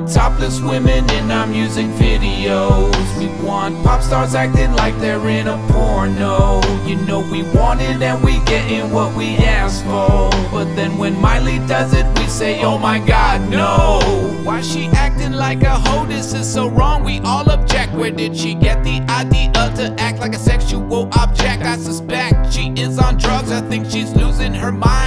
want topless women in our music videos. We want pop stars acting like they're in a porno. You know we want it and we getting what we ask for. But then when Miley does it, we say, oh my god, no. Why she acting like a hoe? This is so wrong. We all object. Where did she get the idea to act like a sexual object? I suspect she is on drugs. I think she's losing her mind.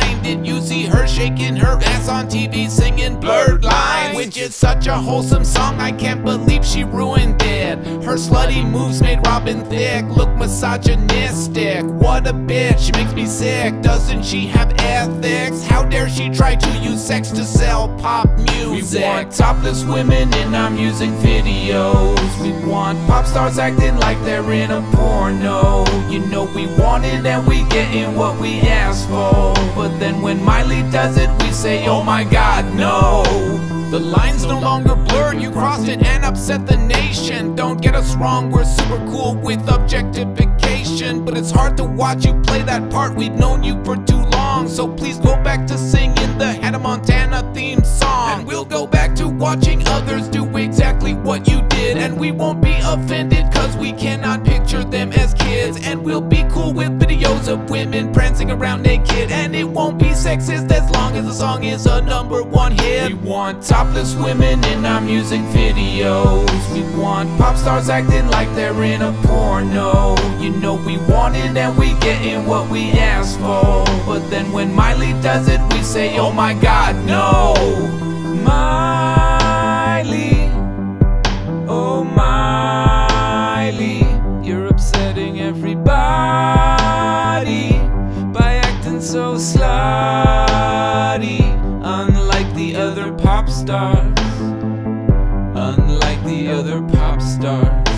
Shaking her ass on TV singing blurred lines? Which is such a wholesome song. I can't believe she ruined it. Her slutty moves made Robin Thicke look misogynistic. What a bitch, she makes me sick. Doesn't she have ethics? How dare she try to use sex to sell pop music? We want topless women in our music videos. We want pop stars acting like they're in a porno. You know we want it and we getting what we ask for. But then when Miley does it, we say, oh my god, no. The line's no longer blurred, you crossed it and upset the nation. Don't get us wrong, we're super cool with objectification. But it's hard to watch you play that part, we've known you for too long. So please go back to singing the Hannah Montana theme song. And we'll go back to watching others do exactly what you did. And we won't be offended, cause we cannot picture them as kids. And we'll be cool with videos of women prancing around naked. And it won't be sexist as long as the song is a number one hit. We want topless women in our music videos. We want pop stars acting like they're in a porno. You know we want it and we getting what we ask for. But then when Miley does it, we say, oh my god, no. Miley, oh Miley, so slutty Unlike the other pop stars. Unlike the other pop stars.